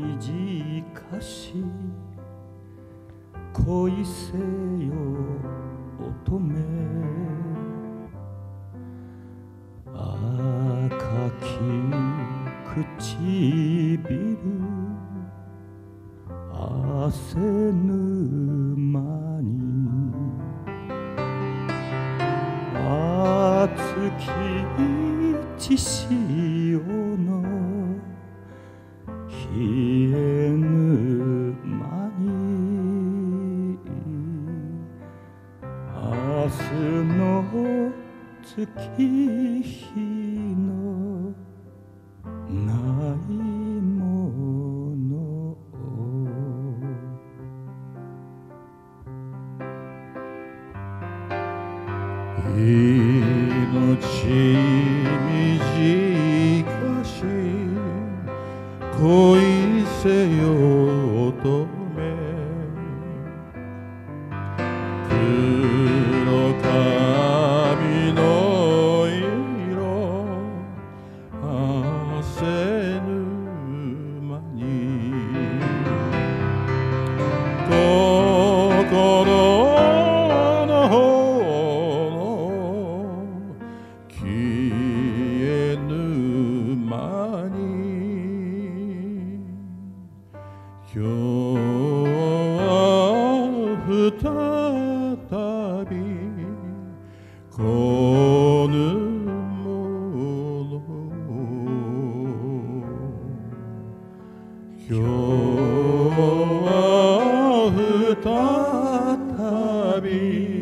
短し恋せよ乙女。赤き唇。汗沼に。熱き血潮の冷え沼に明日の月日のないものを命恋せよ乙女。今日再びこぬの今日再び